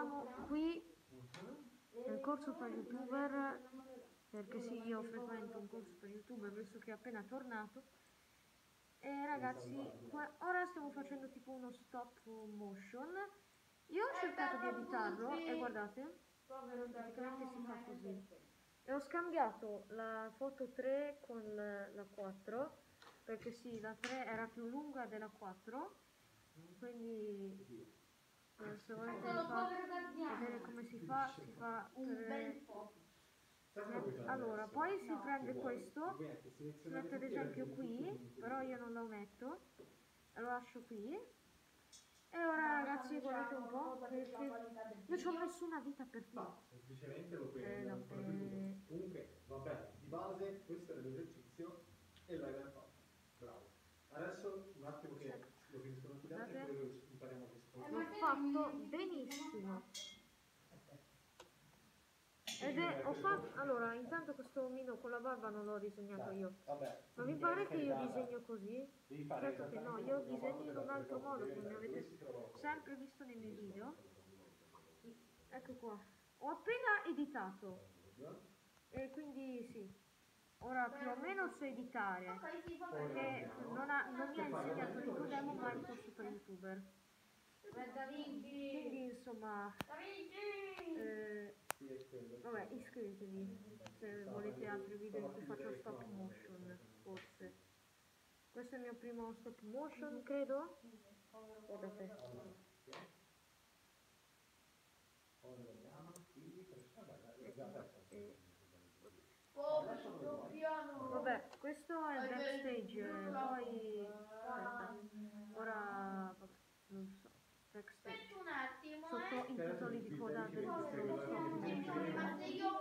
siamo qui nel corso per youtuber perché sì io frequento un corso per youtuber visto che è appena tornato. E ragazzi qua- ora stiamo facendo tipo uno stop motion. Io ho cercato di editarlo e guardate praticamente si fa così. E ho scambiato la foto 3 con la la 4 perché sì la 3 era più lunga della 4 quindi se volete fa- si fa si fa per- met- allora poi si prende questo si mette ad esempio qui però io non lo metto lo lascio qui. E ora ragazzi guardate un po' che... io ci ho messo una vita per farlo semplicemente lo puoi Eh, no, eh. Comunque, va bene, di base questo era l'esercizio e l'hai ben fatto. Bravo. Adesso un attimo che lo finiscono altri e poi lo impariamo a rispondere. l'ho fatto benissimo ho fatto allora intanto questo omino con la barba non l'ho disegnato io Vabbè, ma vi pare che io disegno così? Certo che no, io disegno in un altro modo, come avete sempre visto nei miei video. Ecco qua. Ho appena editato. E quindi sì. Ora più o meno so editare. Perché non, ha- non mi ha insegnato Nicodemo ma il corso per youtuber. Quindi insomma. eh, Sì, è quello. vabbè, iscrivetevi se volete altri video in cui faccio stop motion, forse. Questo è il mio primo stop motion, credo. Guardate. Vabbè, questo è il backstage, eh, poi aspetta, 体扩张真实世界。